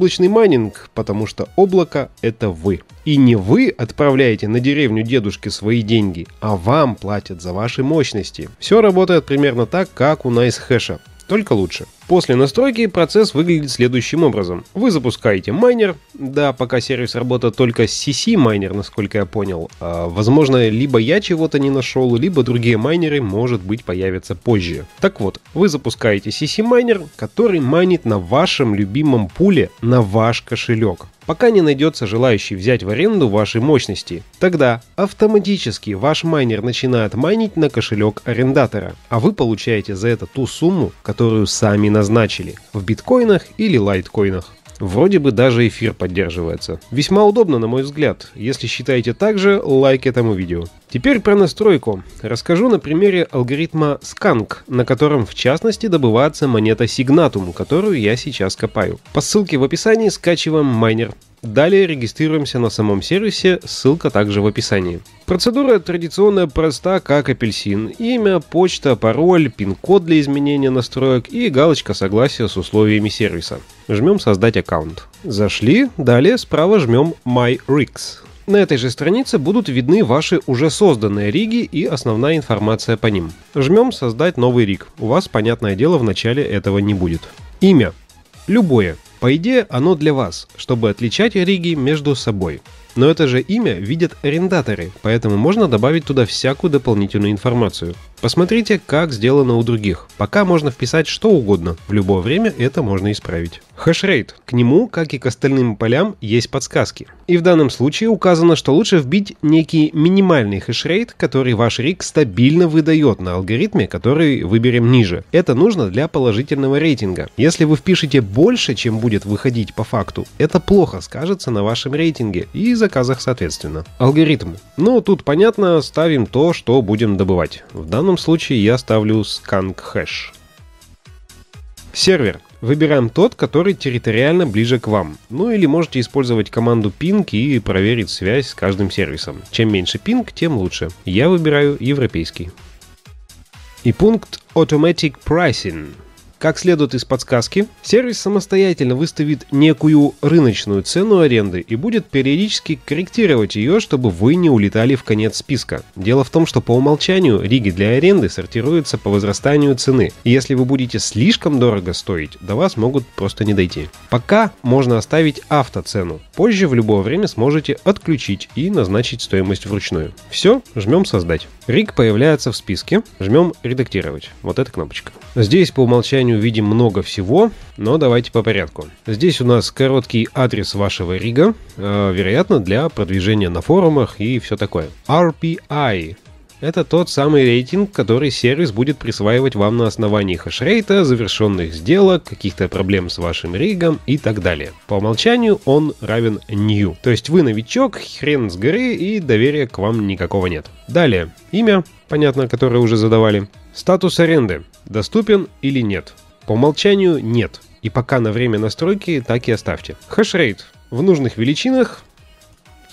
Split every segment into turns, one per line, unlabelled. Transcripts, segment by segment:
облачный майнинг, потому что облако — это вы. И не вы отправляете на деревню дедушки свои деньги, а вам платят за ваши мощности. Все работает примерно так, как у NiceHash только лучше. После настройки процесс выглядит следующим образом. Вы запускаете майнер, да, пока сервис работает только CCMiner, насколько я понял. А, возможно, либо я чего-то не нашел, либо другие майнеры, может быть, появятся позже. Так вот, вы запускаете CCMiner, который майнит на вашем любимом пуле на ваш кошелек пока не найдется желающий взять в аренду ваши мощности. Тогда автоматически ваш майнер начинает майнить на кошелек арендатора, а вы получаете за это ту сумму, которую сами назначили в биткоинах или лайткоинах. Вроде бы даже эфир поддерживается. Весьма удобно, на мой взгляд. Если считаете так же, лайк этому видео. Теперь про настройку. Расскажу на примере алгоритма Skank, на котором в частности добывается монета Signatum, которую я сейчас копаю. По ссылке в описании скачиваем майнер. Далее регистрируемся на самом сервисе, ссылка также в описании. Процедура традиционная проста, как апельсин. Имя, почта, пароль, пин-код для изменения настроек и галочка согласия с условиями сервиса. Жмем «Создать аккаунт». Зашли, далее справа жмем «My Rigs». На этой же странице будут видны ваши уже созданные риги и основная информация по ним. Жмем «Создать новый риг». У вас, понятное дело, в начале этого не будет. Имя. Любое. По идее, оно для вас, чтобы отличать риги между собой. Но это же имя видят арендаторы, поэтому можно добавить туда всякую дополнительную информацию. Посмотрите, как сделано у других. Пока можно вписать что угодно, в любое время это можно исправить. Хешрейт. К нему, как и к остальным полям, есть подсказки. И в данном случае указано, что лучше вбить некий минимальный хешрейт, который ваш рик стабильно выдает на алгоритме, который выберем ниже. Это нужно для положительного рейтинга. Если вы впишете больше, чем будет выходить по факту, это плохо скажется на вашем рейтинге и заказах соответственно. Алгоритм. Ну, тут понятно, ставим то, что будем добывать. В данном случае я ставлю skank hash. Сервер. Выбираем тот, который территориально ближе к вам. Ну или можете использовать команду ping и проверить связь с каждым сервисом. Чем меньше ping, тем лучше. Я выбираю европейский. И пункт Automatic Pricing. Как следует из подсказки, сервис самостоятельно выставит некую рыночную цену аренды и будет периодически корректировать ее, чтобы вы не улетали в конец списка. Дело в том, что по умолчанию риги для аренды сортируются по возрастанию цены, и если вы будете слишком дорого стоить, до вас могут просто не дойти. Пока можно оставить автоцену, позже в любое время сможете отключить и назначить стоимость вручную. Все, жмем создать. Риг появляется в списке, жмем редактировать. Вот эта кнопочка. Здесь по умолчанию видим много всего, но давайте по порядку. Здесь у нас короткий адрес вашего рига, э, вероятно, для продвижения на форумах и все такое. RPI это тот самый рейтинг, который сервис будет присваивать вам на основании хешрейта, завершенных сделок, каких-то проблем с вашим ригом и так далее. По умолчанию он равен new. То есть вы новичок, хрен с горы и доверия к вам никакого нет. Далее. Имя, понятно, которое уже задавали. Статус аренды. Доступен или нет? По умолчанию нет. И пока на время настройки так и оставьте. Хешрейт. В нужных величинах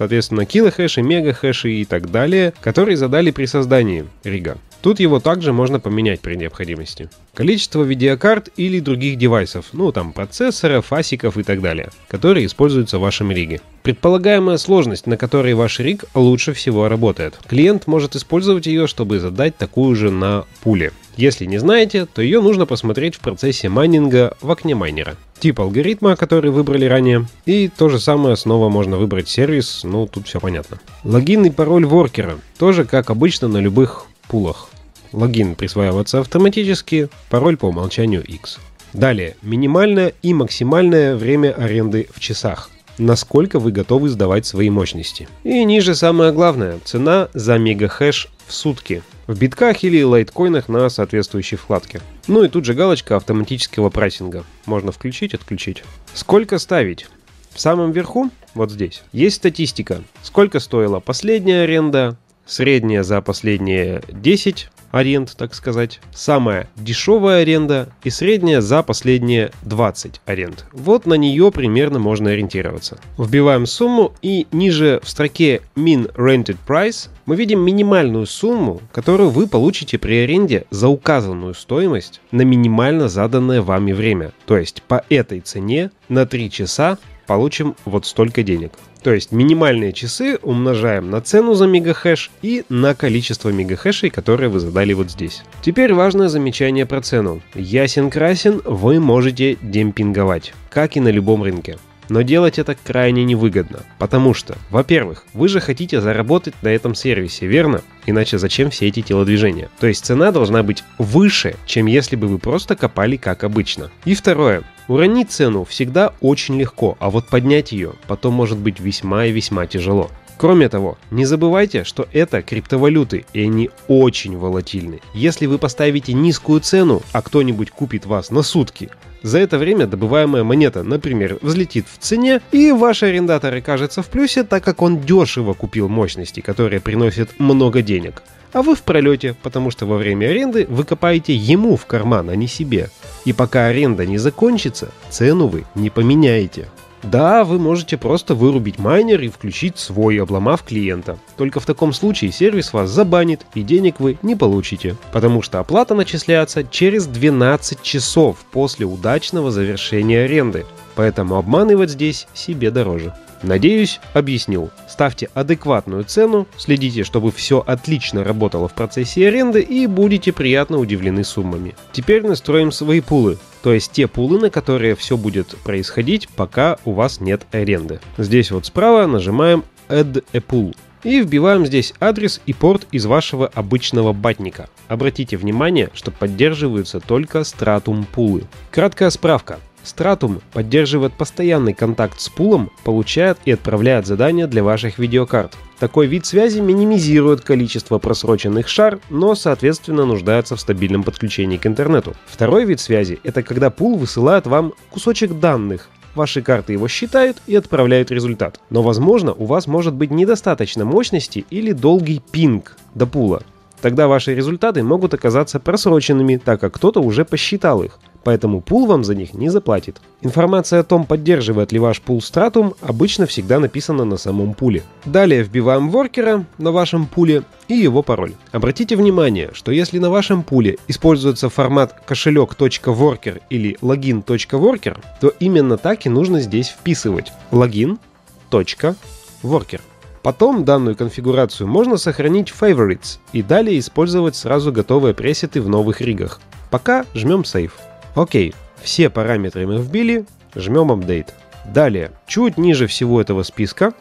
соответственно, килохэши, мегахэши и так далее, которые задали при создании рига. Тут его также можно поменять при необходимости. Количество видеокарт или других девайсов, ну там процессоров, асиков и так далее, которые используются в вашем риге. Предполагаемая сложность, на которой ваш риг лучше всего работает. Клиент может использовать ее, чтобы задать такую же на пуле. Если не знаете, то ее нужно посмотреть в процессе майнинга в окне майнера. Тип алгоритма, который выбрали ранее. И то же самое снова можно выбрать сервис, ну тут все понятно. Логин и пароль воркера. Тоже как обычно на любых пулах. Логин присваивается автоматически, пароль по умолчанию X. Далее, минимальное и максимальное время аренды в часах насколько вы готовы сдавать свои мощности. И ниже самое главное, цена за мегахэш в сутки. В битках или лайткоинах на соответствующей вкладке. Ну и тут же галочка автоматического прайсинга. Можно включить, отключить. Сколько ставить? В самом верху, вот здесь, есть статистика. Сколько стоила последняя аренда, средняя за последние 10 аренд, так сказать, самая дешевая аренда и средняя за последние 20 аренд. Вот на нее примерно можно ориентироваться. Вбиваем сумму и ниже в строке Min Rented Price мы видим минимальную сумму, которую вы получите при аренде за указанную стоимость на минимально заданное вами время. То есть по этой цене на 3 часа получим вот столько денег. То есть минимальные часы умножаем на цену за мегахэш и на количество мегахэшей, которые вы задали вот здесь. Теперь важное замечание про цену. Ясен-красен, вы можете демпинговать, как и на любом рынке. Но делать это крайне невыгодно, потому что, во-первых, вы же хотите заработать на этом сервисе, верно? Иначе зачем все эти телодвижения? То есть цена должна быть выше, чем если бы вы просто копали как обычно. И второе, Уронить цену всегда очень легко, а вот поднять ее потом может быть весьма и весьма тяжело. Кроме того, не забывайте, что это криптовалюты, и они очень волатильны. Если вы поставите низкую цену, а кто-нибудь купит вас на сутки, за это время добываемая монета, например, взлетит в цене, и ваш арендатор окажется в плюсе, так как он дешево купил мощности, которые приносят много денег. А вы в пролете, потому что во время аренды вы копаете ему в карман, а не себе. И пока аренда не закончится, цену вы не поменяете. Да, вы можете просто вырубить майнер и включить свой, обломав клиента. Только в таком случае сервис вас забанит и денег вы не получите, потому что оплата начисляется через 12 часов после удачного завершения аренды. Поэтому обманывать здесь себе дороже. Надеюсь, объяснил. Ставьте адекватную цену, следите, чтобы все отлично работало в процессе аренды и будете приятно удивлены суммами. Теперь настроим свои пулы, то есть те пулы, на которые все будет происходить, пока у вас нет аренды. Здесь вот справа нажимаем Add a Pool и вбиваем здесь адрес и порт из вашего обычного батника. Обратите внимание, что поддерживаются только Stratum пулы. Краткая справка. Stratum поддерживает постоянный контакт с пулом, получает и отправляет задания для ваших видеокарт. Такой вид связи минимизирует количество просроченных шар, но соответственно нуждается в стабильном подключении к интернету. Второй вид связи – это когда пул высылает вам кусочек данных, Ваши карты его считают и отправляют результат. Но возможно у вас может быть недостаточно мощности или долгий пинг до пула. Тогда ваши результаты могут оказаться просроченными, так как кто-то уже посчитал их поэтому пул вам за них не заплатит. Информация о том, поддерживает ли ваш пул стратум, обычно всегда написана на самом пуле. Далее вбиваем воркера на вашем пуле и его пароль. Обратите внимание, что если на вашем пуле используется формат кошелек.worker или login.worker, то именно так и нужно здесь вписывать login.worker. Потом данную конфигурацию можно сохранить в Favorites и далее использовать сразу готовые пресеты в новых ригах. Пока жмем Save. Окей, все параметры мы вбили, жмем Update. Далее, чуть ниже всего этого списка,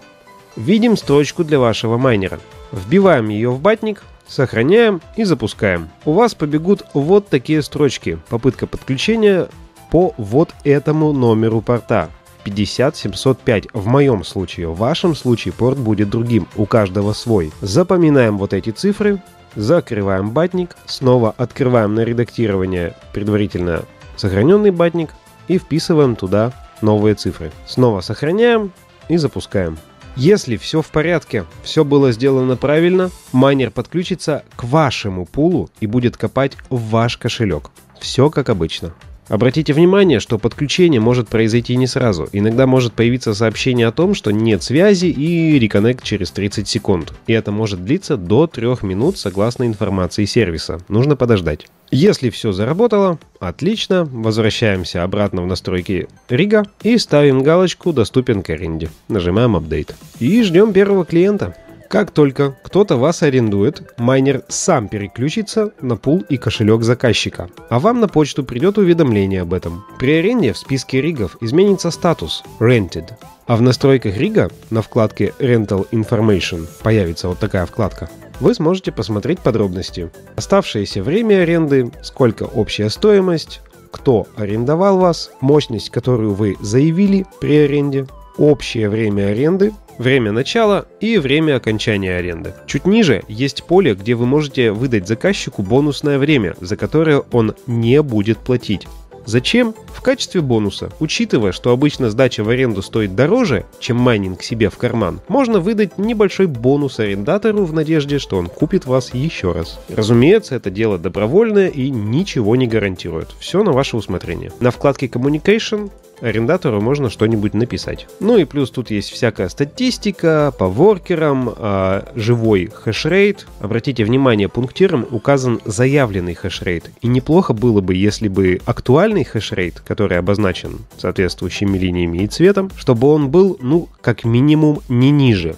видим строчку для вашего майнера. Вбиваем ее в батник, сохраняем и запускаем. У вас побегут вот такие строчки. Попытка подключения по вот этому номеру порта. 50705 в моем случае, в вашем случае порт будет другим, у каждого свой. Запоминаем вот эти цифры, закрываем батник, снова открываем на редактирование предварительно сохраненный батник и вписываем туда новые цифры. Снова сохраняем и запускаем. Если все в порядке, все было сделано правильно, майнер подключится к вашему пулу и будет копать в ваш кошелек. Все как обычно. Обратите внимание, что подключение может произойти не сразу. Иногда может появиться сообщение о том, что нет связи и реконнект через 30 секунд. И это может длиться до 3 минут согласно информации сервиса. Нужно подождать. Если все заработало, отлично, возвращаемся обратно в настройки рига и ставим галочку «Доступен к аренде». Нажимаем «Апдейт». И ждем первого клиента. Как только кто-то вас арендует, майнер сам переключится на пул и кошелек заказчика, а вам на почту придет уведомление об этом. При аренде в списке ригов изменится статус Rented, а в настройках рига на вкладке Rental Information появится вот такая вкладка. Вы сможете посмотреть подробности. Оставшееся время аренды, сколько общая стоимость, кто арендовал вас, мощность, которую вы заявили при аренде, общее время аренды, время начала и время окончания аренды. Чуть ниже есть поле, где вы можете выдать заказчику бонусное время, за которое он не будет платить. Зачем? В качестве бонуса. Учитывая, что обычно сдача в аренду стоит дороже, чем майнинг себе в карман, можно выдать небольшой бонус арендатору в надежде, что он купит вас еще раз. Разумеется, это дело добровольное и ничего не гарантирует. Все на ваше усмотрение. На вкладке Communication арендатору можно что-нибудь написать. Ну и плюс тут есть всякая статистика по воркерам, э, живой хешрейт. Обратите внимание, пунктиром указан заявленный хешрейт. И неплохо было бы, если бы актуальный хешрейт, который обозначен соответствующими линиями и цветом, чтобы он был, ну, как минимум, не ниже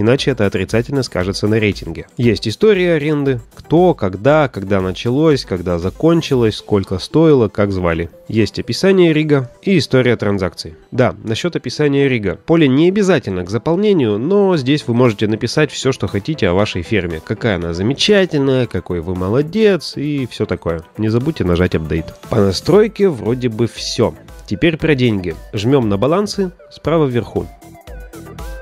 иначе это отрицательно скажется на рейтинге. Есть история аренды, кто, когда, когда началось, когда закончилось, сколько стоило, как звали. Есть описание рига и история транзакций. Да, насчет описания рига. Поле не обязательно к заполнению, но здесь вы можете написать все, что хотите о вашей ферме. Какая она замечательная, какой вы молодец и все такое. Не забудьте нажать апдейт. По настройке вроде бы все. Теперь про деньги. Жмем на балансы справа вверху.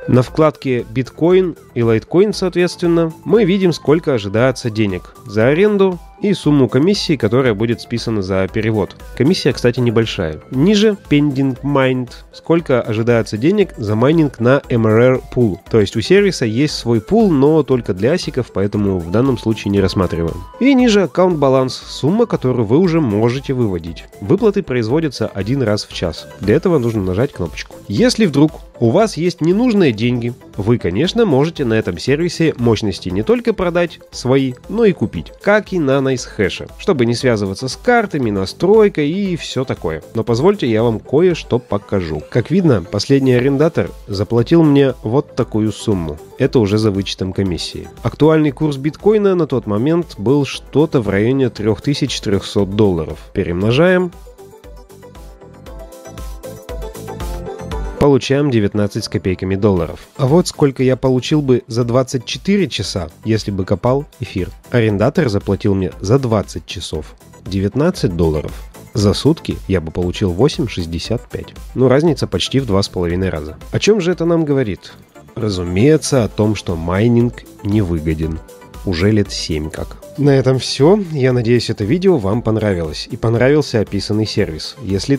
На вкладке Bitcoin и Litecoin, соответственно, мы видим, сколько ожидается денег. За аренду и сумму комиссии, которая будет списана за перевод. Комиссия, кстати, небольшая. Ниже Pending Mind, сколько ожидается денег за майнинг на MRR Pool. То есть у сервиса есть свой пул, но только для асиков, поэтому в данном случае не рассматриваем. И ниже аккаунт баланс, сумма, которую вы уже можете выводить. Выплаты производятся один раз в час. Для этого нужно нажать кнопочку. Если вдруг у вас есть ненужные деньги, вы, конечно, можете на этом сервисе мощности не только продать свои, но и купить, как и на NiceHash, чтобы не связываться с картами, настройкой и все такое. Но позвольте я вам кое-что покажу. Как видно, последний арендатор заплатил мне вот такую сумму. Это уже за вычетом комиссии. Актуальный курс биткоина на тот момент был что-то в районе 3300 долларов. Перемножаем получаем 19 с копейками долларов. А вот сколько я получил бы за 24 часа, если бы копал эфир. Арендатор заплатил мне за 20 часов 19 долларов. За сутки я бы получил 8,65. Ну, разница почти в 2,5 раза. О чем же это нам говорит? Разумеется, о том, что майнинг невыгоден. Уже лет 7 как. На этом все. Я надеюсь, это видео вам понравилось и понравился описанный сервис. Если